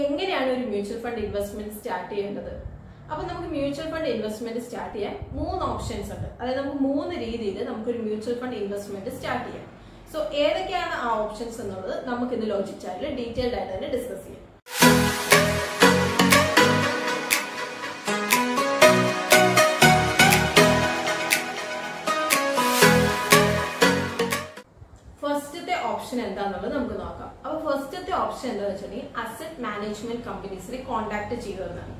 എങ്ങനെയാണ് ഒരു mutual fund investment start ചെയ്യേണ്ടത്? അപ്പൊ നമുക്ക് മ്യൂച്വൽ ഫണ്ട് ഇൻവെസ്റ്റ്മെന്റ് സ്റ്റാർട്ട് ചെയ്യാൻ മൂന്ന് ഓപ്ഷൻസ് ഉണ്ട്. അതായത് നമുക്ക് മൂന്ന് രീതിയിൽ നമുക്ക് ഒരു മ്യൂച്വൽ ഫണ്ട് ഇൻവെസ്റ്റ്മെന്റ് സ്റ്റാർട്ട് ചെയ്യാം. സോ ഏതൊക്കെയാണ് ആ ഓപ്ഷൻസ് എന്നുള്ളത് നമുക്ക് ഇന്ന് ലോജിക് ചാനലിൽ ഡീറ്റെയിൽഡ് ആയിട്ട് തന്നെ ഡിസ്കസ് ചെയ്യാം. എന്താന്നുള്ളത് ഓപ്ഷൻ എന്താണെന്നുള്ളത് നമുക്ക് നോക്കാം. അപ്പൊ ഫസ്റ്റത്തെ ഓപ്ഷൻ എന്താ വെച്ചിട്ടുണ്ടെങ്കിൽ അസറ്റ് മാനേജ്മെന്റ് കമ്പനീസിനെ കോൺടാക്ട് ചെയ്യുന്നതാണ്.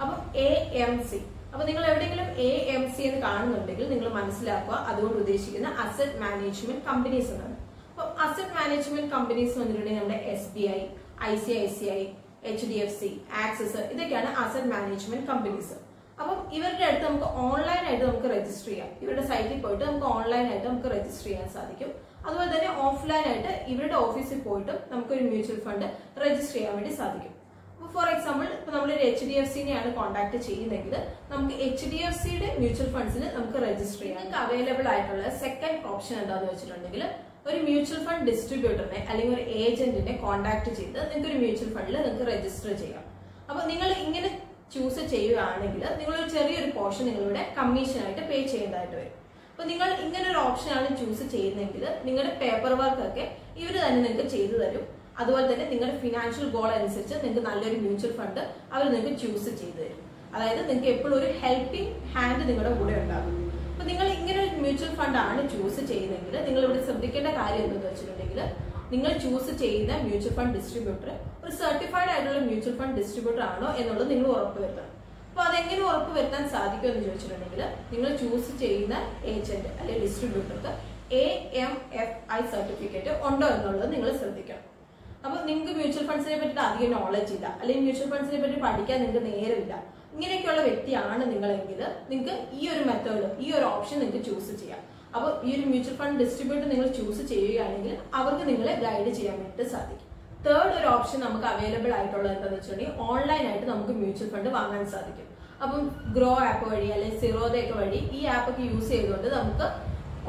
അപ്പൊ എ എം സി അപ്പൊ നിങ്ങൾ എവിടെയെങ്കിലും എ എം സി എന്ന് കാണുന്നുണ്ടെങ്കിൽ നിങ്ങൾ മനസ്സിലാക്കുക അതുകൊണ്ട് ഉദ്ദേശിക്കുന്ന അസറ്റ് മാനേജ്മെന്റ് കമ്പനീസ് എന്നാണ്. അപ്പൊ അസറ്റ് മാനേജ്മെന്റ് കമ്പനീസ് വന്നിട്ടുണ്ടെങ്കിൽ നമ്മുടെ S B I I C I C I H D F C Axis ഇതൊക്കെയാണ് അസറ്റ് മാനേജ്മെന്റ് കമ്പനീസ് അപ്പം ഇവരുടെ അടുത്ത് നമുക്ക് ഓൺലൈൻ ആയിട്ട് നമുക്ക് രജിസ്റ്റർ ചെയ്യാം. ഇവരുടെ സൈറ്റിൽ പോയിട്ട് നമുക്ക് ഓൺലൈൻ ആയിട്ട് നമുക്ക് രജിസ്റ്റർ ചെയ്യാൻ സാധിക്കും. അതുപോലെ തന്നെ ഓഫ്ലൈൻ ആയിട്ട് ഇവരുടെ ഓഫീസിൽ പോയിട്ടും നമുക്ക് ഒരു മ്യൂച്വൽ ഫണ്ട് രജിസ്റ്റർ ചെയ്യാൻ വേണ്ടി സാധിക്കും. ഫോർ എക്സാമ്പിൾ ഇപ്പൊ നമ്മൾ ഒരു എച്ച് ഡി എഫ് സിനെയാണ് കോൺടാക്ട് ചെയ്യുന്നതെങ്കിൽ നമുക്ക് എച്ച് ഡി എഫ് സിയുടെ മ്യൂച്വൽ ഫണ്ട്സിൽ നമുക്ക് രജിസ്റ്റർ ചെയ്യാം. നിങ്ങൾക്ക് അവൈലബിൾ ആയിട്ടുള്ള സെക്കൻഡ് ഓപ്ഷൻ എന്താണെന്ന് വെച്ചിട്ടുണ്ടെങ്കിൽ ഒരു മ്യൂച്വൽ ഫണ്ട് ഡിസ്ട്രിബ്യൂട്ടറിനെ അല്ലെങ്കിൽ ഒരു ഏജന്റിനെ കോൺടാക്ട് ചെയ്ത് നിങ്ങൾക്ക് ഒരു മ്യൂച്വൽ ഫണ്ടിൽ നിങ്ങൾക്ക് രജിസ്റ്റർ ചെയ്യാം. അപ്പൊ നിങ്ങൾ ഇങ്ങനെ ചൂസ് ചെയ്യുകയാണെങ്കിൽ നിങ്ങൾ ഒരു ചെറിയൊരു പോർഷൻ നിങ്ങളുടെ കമ്മീഷനായിട്ട് പേ ചെയ്യേണ്ടതായിട്ട് വരും. അപ്പൊ നിങ്ങൾ ഇങ്ങനെ ഒരു ഓപ്ഷനാണ് ചൂസ് ചെയ്യുന്നതെങ്കിൽ നിങ്ങളുടെ പേപ്പർ വർക്ക് ഒക്കെ ഇവർ തന്നെ നിങ്ങൾക്ക് ചെയ്തു തരും. അതുപോലെ തന്നെ നിങ്ങളുടെ ഫിനാൻഷ്യൽ ഗോൾ അനുസരിച്ച് നിങ്ങൾക്ക് നല്ലൊരു മ്യൂച്വൽ ഫണ്ട് അവർ നിങ്ങൾക്ക് ചൂസ് ചെയ്തു തരും. അതായത് നിങ്ങൾക്ക് എപ്പോഴും ഒരു ഹെൽപ്പിംഗ് ഹാൻഡ് നിങ്ങളുടെ കൂടെ ഉണ്ടാകും. അപ്പൊ നിങ്ങൾ ഇങ്ങനെ ഒരു മ്യൂച്വൽ ഫണ്ട് ആണ് ചൂസ് ചെയ്യുന്നതെങ്കിൽ നിങ്ങൾ ഇവിടെ ശ്രദ്ധിക്കേണ്ട കാര്യം എന്തെന്ന് വെച്ചിട്ടുണ്ടെങ്കിൽ നിങ്ങൾ ചൂസ് ചെയ്യുന്ന മ്യൂച്വൽ ഫണ്ട് ഡിസ്ട്രിബ്യൂട്ടർ ഒരു സർട്ടിഫൈഡ് ആയിട്ടുള്ള മ്യൂച്വൽ ഫണ്ട് ഡിസ്ട്രിബ്യൂട്ടർ ആണോ എന്നുള്ളത് നിങ്ങൾ ഉറപ്പുവരുത്തണം അപ്പൊ അതെങ്ങനെ ഉറപ്പുവരുത്താൻ സാധിക്കും എന്ന് ചോദിച്ചിട്ടുണ്ടെങ്കിൽ നിങ്ങൾ ചൂസ് ചെയ്യുന്ന ഏജന്റ് അല്ലെങ്കിൽ ഡിസ്ട്രിബ്യൂട്ടർക്ക് A M F I certificate ഉണ്ടോ എന്നുള്ളത് നിങ്ങൾ ശ്രദ്ധിക്കണം. അപ്പൊ നിങ്ങൾക്ക് മ്യൂച്വൽ ഫണ്ട്സിനെ പറ്റി അധികം നോളജ് ഇല്ല. അല്ലെങ്കിൽ മ്യൂച്വൽ ഫണ്ട്സിനെ പറ്റി പഠിക്കാൻ നിങ്ങൾക്ക് നേരമില്ല. ഇങ്ങനെയൊക്കെയുള്ള വ്യക്തിയാണ് നിങ്ങളെങ്കിൽ നിങ്ങൾക്ക് ഈ ഒരു മെത്തേഡ് ഈ ഒരു ഓപ്ഷൻ നിങ്ങൾക്ക് ചൂസ് ചെയ്യാം. അപ്പോൾ ഈ ഒരു മ്യൂച്വൽ ഫണ്ട് ഡിസ്ട്രിബ്യൂട്ടർ നിങ്ങൾ ചൂസ് ചെയ്യുകയാണെങ്കിൽ അവർക്ക് നിങ്ങളെ ഗൈഡ് ചെയ്യാൻ വേണ്ടിയിട്ട് സാധിക്കും. തേർഡ് ഒരു ഓപ്ഷൻ നമുക്ക് അവൈലബിൾ ആയിട്ടുള്ളത് എന്താണെന്ന് വെച്ചിട്ടുണ്ടെങ്കിൽ ഓൺലൈൻ ആയിട്ട് നമുക്ക് മ്യൂച്വൽ ഫണ്ട് വാങ്ങാൻ സാധിക്കും. അപ്പം ഗ്രോ ആപ്പ് വഴി അല്ലെങ്കിൽ സിറോദയൊക്കെ വഴി ഈ ആപ്പൊക്കെ യൂസ് ചെയ്തുകൊണ്ട് നമുക്ക്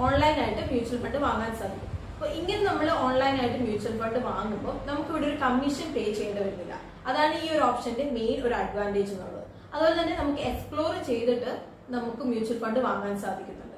ഓൺലൈൻ ആയിട്ട് മ്യൂച്വൽ ഫണ്ട് വാങ്ങാൻ സാധിക്കും. അപ്പൊ ഇങ്ങനെ നമ്മൾ ഓൺലൈൻ ആയിട്ട് മ്യൂച്വൽ ഫണ്ട് വാങ്ങുമ്പോൾ നമുക്ക് ഇവിടെ ഒരു കമ്മീഷൻ പേ ചെയ്യേണ്ടി വരുന്നില്ല. അതാണ് ഈ ഒരു ഓപ്ഷന്റെ മെയിൻ ഒരു അഡ്വാന്റേജ് എന്നുള്ളത്. അതുപോലെ തന്നെ നമുക്ക് എക്സ്പ്ലോർ ചെയ്തിട്ട് നമുക്ക് മ്യൂച്വൽ ഫണ്ട് വാങ്ങാൻ സാധിക്കുന്നുണ്ട്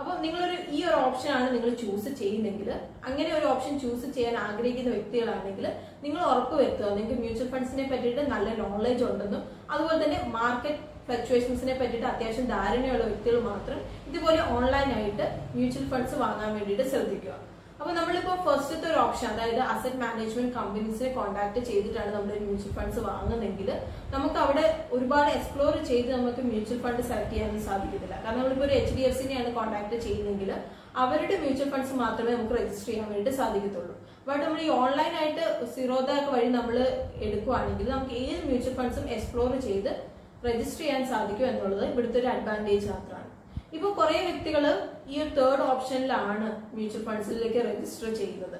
അപ്പൊ നിങ്ങളൊരു ഈ ഒരു ഓപ്ഷൻ ആണ് നിങ്ങൾ ചൂസ് ചെയ്യുന്നെങ്കിൽ അങ്ങനെ ഒരു ഓപ്ഷൻ ചൂസ് ചെയ്യാൻ ആഗ്രഹിക്കുന്ന വ്യക്തികളാണെങ്കിൽ നിങ്ങൾ ഉറപ്പ് വരുത്തുക. നിങ്ങൾക്ക് മ്യൂച്വൽ ഫണ്ട്സിനെ പറ്റിയിട്ട് നല്ല നോളജ് ഉണ്ടെന്നും അതുപോലെ തന്നെ മാർക്കറ്റ് ഫ്ലക്ച്വേഷൻസിനെ പറ്റിയിട്ട് അത്യാവശ്യം ധാരണയുള്ള വ്യക്തികൾ മാത്രം ഇതുപോലെ ഓൺലൈനായിട്ട് മ്യൂച്വൽ ഫണ്ട്സ് വാങ്ങാൻ വേണ്ടിയിട്ട് ശ്രദ്ധിക്കുക. അപ്പൊ നമ്മളിപ്പോ ഫസ്റ്റത്തെ ഒരു ഓപ്ഷൻ അതായത് അസറ്റ് മാനേജ്മെന്റ് കമ്പനീസിനെ കോൺടാക്ട് ചെയ്തിട്ടാണ് നമ്മൾ മ്യൂച്വൽ ഫണ്ട്സ് വാങ്ങുന്നതെങ്കിൽ നമുക്ക് അവിടെ ഒരുപാട് എക്സ്പ്ലോർ ചെയ്ത് നമുക്ക് മ്യൂച്വൽ ഫണ്ട് സെലക്ട് ചെയ്യാൻ സാധിക്കത്തില്ല. കാരണം നമ്മളിപ്പോ ഒരു എച്ച് ഡി എഫ് സിനെയാണ് കോൺടാക്ട് ചെയ്യുന്നതെങ്കിൽ അവരുടെ മ്യൂച്വൽ ഫണ്ട്സ് മാത്രമേ നമുക്ക് രജിസ്റ്റർ ചെയ്യാൻ വേണ്ടി സാധിക്കത്തുള്ളൂ. ബട്ട് നമ്മൾ ഈ ഓൺലൈൻ ആയിട്ട് സിറോദ വഴി നമ്മൾ എടുക്കുകയാണെങ്കിൽ നമുക്ക് ഏത് മ്യൂച്വൽ ഫണ്ട്സും എക്സ്പ്ലോർ ചെയ്ത് രജിസ്റ്റർ ചെയ്യാൻ സാധിക്കും എന്നുള്ളത് ഇവിടുത്തെ ഒരു അഡ്വാന്റേജ് മാത്രമാണ്. ഇപ്പൊ കുറെ വ്യക്തികൾ ഈ ഒരു തേർഡ് ഓപ്ഷനിലാണ് മ്യൂച്വൽ ഫണ്ട്സിലേക്ക് രജിസ്റ്റർ ചെയ്യുന്നത്.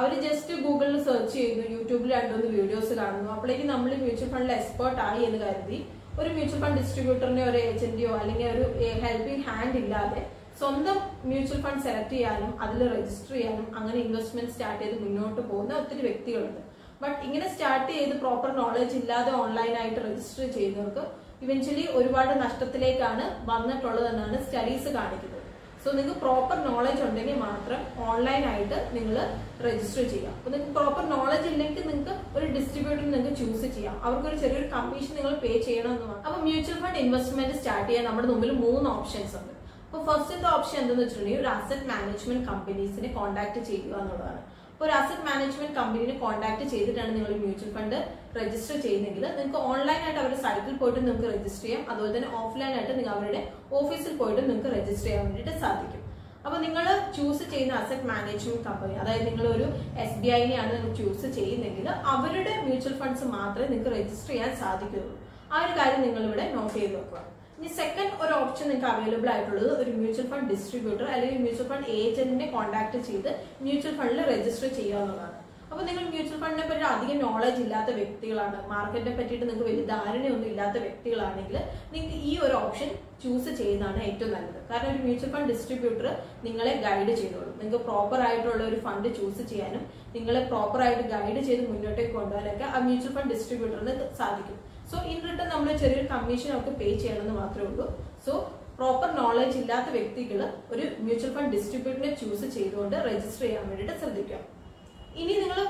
അവർ ജസ്റ്റ് ഗൂഗിളിൽ സെർച്ച് ചെയ്തു യൂട്യൂബിൽ രണ്ടുമൂന്ന് വീഡിയോസ് കാണുന്നു. അപ്പോഴേക്കും നമ്മൾ മ്യൂച്വൽ ഫണ്ടിൽ എക്സ്പേർട്ട് ആയി എന്ന് കരുതി ഒരു മ്യൂച്വൽ ഫണ്ട് ഡിസ്ട്രിബ്യൂട്ടറിനെ ഒരു ഏജന്റിയോ അല്ലെങ്കിൽ ഒരു ഹെൽപ്പിംഗ് ഹാൻഡ് ഇല്ലാതെ സ്വന്തം മ്യൂച്വൽ ഫണ്ട് സെലക്ട് ചെയ്യാനും അതിൽ രജിസ്റ്റർ ചെയ്യാനും അങ്ങനെ ഇൻവെസ്റ്റ്മെന്റ് സ്റ്റാർട്ട് ചെയ്ത് മുന്നോട്ട് പോകുന്ന ഒത്തിരി വ്യക്തികളുണ്ട്. ബട്ട് ഇങ്ങനെ സ്റ്റാർട്ട് ചെയ്ത് പ്രോപ്പർ നോളജ് ഇല്ലാതെ ഓൺലൈനായിട്ട് രജിസ്റ്റർ ചെയ്യുന്നവർക്ക് ഇവൻച്വലി ഒരുപാട് നഷ്ടത്തിലേക്കാണ് വന്നിട്ടുള്ളതെന്നാണ് സ്റ്റഡീസ് കാണിക്കുന്നത്. സോ നിങ്ങൾക്ക് പ്രോപ്പർ നോളജ് ഉണ്ടെങ്കിൽ മാത്രം ഓൺലൈനായിട്ട് നിങ്ങൾ രജിസ്റ്റർ ചെയ്യാം അപ്പൊ നിങ്ങൾക്ക് പ്രോപ്പർ നോളജ് ഇല്ലെങ്കിൽ നിങ്ങൾക്ക് ഒരു ഡിസ്ട്രിബ്യൂട്ടർ നിങ്ങൾക്ക് ചൂസ് ചെയ്യാം. അവർക്ക് ഒരു ചെറിയൊരു കമ്മീഷൻ നിങ്ങൾ പേ ചെയ്യണമെന്ന് മാത്രം. അപ്പൊ മ്യൂച്വൽ ഫണ്ട് ഇൻവെസ്റ്റ്മെന്റ് സ്റ്റാർട്ട് ചെയ്യാൻ നമ്മുടെ മുമ്പിൽ മൂന്ന് ഓപ്ഷൻസ് ഉണ്ട്. അപ്പൊ ഫസ്റ്റത്തെ ഓപ്ഷൻ എന്താണെന്ന് വെച്ചിട്ടുണ്ടെങ്കിൽ ഒരു അസറ്റ് മാനേജ്മെന്റ് കമ്പനീസിനെ കോൺടാക്ട് ചെയ്യുക എന്നുള്ളതാണ്. അപ്പോൾ ഒരു അസറ്റ് മാനേജ്മെന്റ് കമ്പനിനെ കോൺടാക്ട് ചെയ്തിട്ടാണ് നിങ്ങൾ മ്യൂച്വൽ ഫണ്ട് രജിസ്റ്റർ ചെയ്യുന്നെങ്കിൽ നിങ്ങൾക്ക് ഓൺലൈൻ ആയിട്ട് അവരുടെ സൈറ്റിൽ പോയിട്ട് നിങ്ങൾക്ക് രജിസ്റ്റർ ചെയ്യാം. അതുപോലെ തന്നെ ഓഫ്ലൈൻ ആയിട്ട് നിങ്ങൾ അവരുടെ ഓഫീസിൽ പോയിട്ട് നിങ്ങൾക്ക് രജിസ്റ്റർ ചെയ്യാൻ വേണ്ടിയിട്ട് സാധിക്കും. അപ്പൊ നിങ്ങൾ ചൂസ് ചെയ്യുന്ന അസറ്റ് മാനേജ്മെന്റ് കമ്പനി അതായത് നിങ്ങൾ ഒരു എസ് ബി ഐനെയാണ് ചൂസ് ചെയ്യുന്നെങ്കിൽ അവരുടെ മ്യൂച്വൽ ഫണ്ട്സ് മാത്രമേ നിങ്ങൾക്ക് രജിസ്റ്റർ ചെയ്യാൻ സാധിക്കുകയുള്ളൂ ആ ഒരു കാര്യം നിങ്ങൾ ഇവിടെ നോട്ട് ചെയ്ത് നോക്കുക ഇനി സെക്കൻഡ് ഒരു ഓപ്ഷൻ നിങ്ങൾക്ക് അവൈലബിൾ ആയിട്ടുള്ളത് ഒരു മ്യൂച്വൽ ഫണ്ട് ഡിസ്ട്രിബ്യൂട്ടർ അല്ലെങ്കിൽ മ്യൂച്വൽ ഫണ്ട് ഏജന്റിനെ കോൺടാക്ട് ചെയ്ത് മ്യൂച്വൽ ഫണ്ടിൽ രജിസ്റ്റർ ചെയ്യുക എന്നുള്ളതാണ്. അപ്പൊ നിങ്ങൾ മ്യൂച്വൽ ഫണ്ടിനെ പറ്റി അധികം നോളജ് ഇല്ലാത്ത വ്യക്തികളാണ്. മാർക്കറ്റിനെ പറ്റിയിട്ട് നിങ്ങൾക്ക് വലിയ ധാരണയൊന്നും ഇല്ലാത്ത വ്യക്തികളാണെങ്കിൽ നിങ്ങൾക്ക് ഈ ഒരു ഓപ്ഷൻ ചൂസ് ചെയ്യുന്നതാണ് ഏറ്റവും നല്ലത്. കാരണം ഒരു മ്യൂച്വൽ ഫണ്ട് ഡിസ്ട്രിബ്യൂട്ടർ നിങ്ങളെ ഗൈഡ് ചെയ്തോളും. നിങ്ങൾക്ക് പ്രോപ്പർ ആയിട്ടുള്ള ഒരു ഫണ്ട് ചൂസ് ചെയ്യാനും നിങ്ങളെ പ്രോപ്പർ ആയിട്ട് ഗൈഡ് ചെയ്ത് മുന്നോട്ടേക്ക് കൊണ്ടുപോകാനൊക്കെ ആ മ്യൂച്വൽ ഫണ്ട് ഡിസ്ട്രിബ്യൂട്ടറിന് സാധിക്കും. സോ ഇൻ റിട്ടേൺ നമ്മൾ ചെറിയൊരു കമ്മീഷൻ അവർക്ക് പേ ചെയ്യണമെന്ന് മാത്രമേ ഉള്ളൂ. സോ പ്രോപ്പർ നോളജ് ഇല്ലാത്ത വ്യക്തികൾ ഒരു മ്യൂച്വൽ ഫണ്ട് ഡിസ്ട്രിബ്യൂട്ടറിനെ ചൂസ് ചെയ്തുകൊണ്ട് രജിസ്റ്റർ ചെയ്യാൻ വേണ്ടിയിട്ട് ശ്രദ്ധിക്കുക. ഇനി നിങ്ങൾ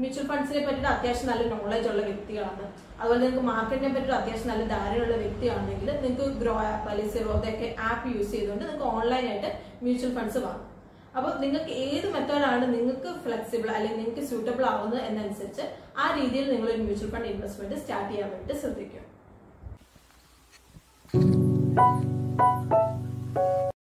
മ്യൂച്വൽ ഫണ്ട്സിനെ പറ്റിയിട്ട് അത്യാവശ്യം നല്ല നോളജ് ഉള്ള വ്യക്തികളാണ്. അതുപോലെ നിങ്ങൾക്ക് മാർക്കറ്റിനെ പറ്റിയിട്ട് അത്യാവശ്യം നല്ല ധാരണയുള്ള വ്യക്തിയാണെങ്കിൽ നിങ്ങൾക്ക് ഗ്രോ ആപ്പ് അല്ലെങ്കിൽ സിറോദൊക്കെ ആപ്പ് യൂസ് ചെയ്തുകൊണ്ട് നിങ്ങൾക്ക് ഓൺലൈനായിട്ട് മ്യൂച്വൽ ഫണ്ട്സ് വാങ്ങാം. അപ്പോൾ നിങ്ങൾക്ക് ഏത് മെത്തേഡാണ് നിങ്ങൾക്ക് ഫ്ലെക്സിബിൾ അല്ലെങ്കിൽ നിങ്ങൾക്ക് സ്യൂട്ടബിൾ ആവുന്നത് എന്നനുസരിച്ച് ആ രീതിയിൽ നിങ്ങൾ ഒരു മ്യൂച്വൽ ഫണ്ട് ഇൻവെസ്റ്റ്മെന്റ് സ്റ്റാർട്ട് ചെയ്യാൻ വേണ്ടി ശ്രദ്ധിക്കും